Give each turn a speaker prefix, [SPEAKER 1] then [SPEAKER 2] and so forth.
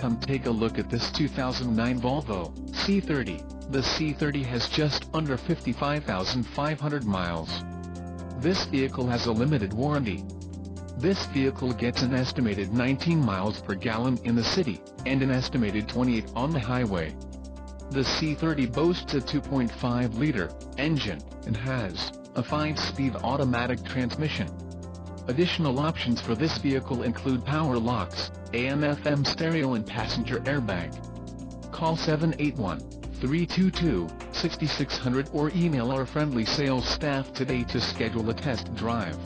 [SPEAKER 1] Come take a look at this 2009 Volvo C30. The C30 has just under 55,500 miles. This vehicle has a limited warranty. This vehicle gets an estimated 19 miles per gallon in the city, and an estimated 28 on the highway. The C30 boasts a 2.5-liter engine, and has a 5-speed automatic transmission. Additional options for this vehicle include power locks, AM-FM stereo and passenger airbag. Call 781-322-6600 or email our friendly sales staff today to schedule a test drive.